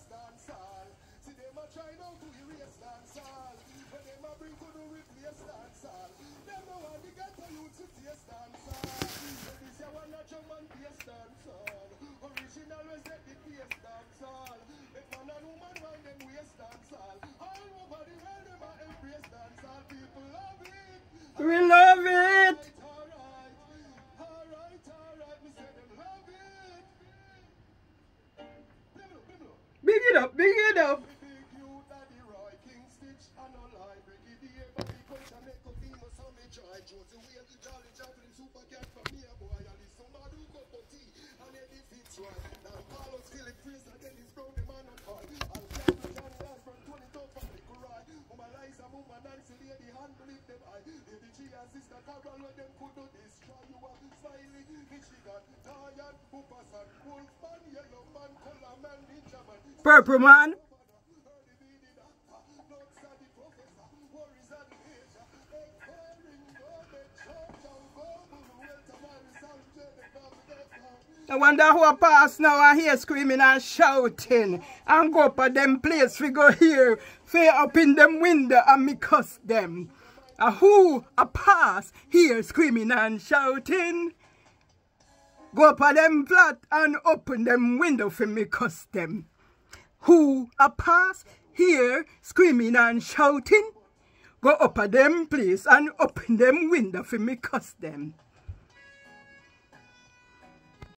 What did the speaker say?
erase dancehall. See them a try now to erase them a bring to the replace. Them no to taste this one a and. Original was that the. If man and woman want them. All over the world them a embrace. People love it. Real Roy Mama Liza Mama Nancy Lady hand I Lady G and Sister them could do this try you are Smiley Purple man. I wonder who a pass now I hear screaming and shouting and go up at them place we go here fair up in them window and me cuss them. A who a pass here screaming and shouting. Go up at them flat and open them window for me cuss them. Who a pass here screaming and shouting. Go up at them place and open them window for me cuss them.